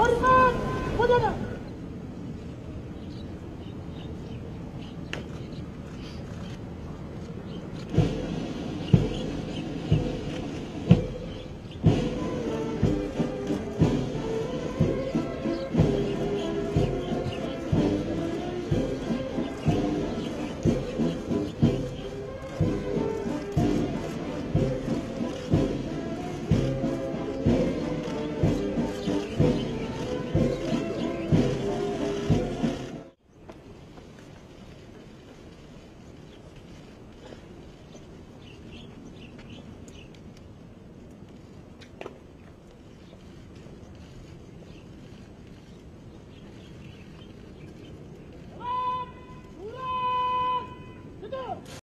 ওর মান বোঝে না।